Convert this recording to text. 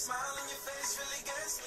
smile on your face really gets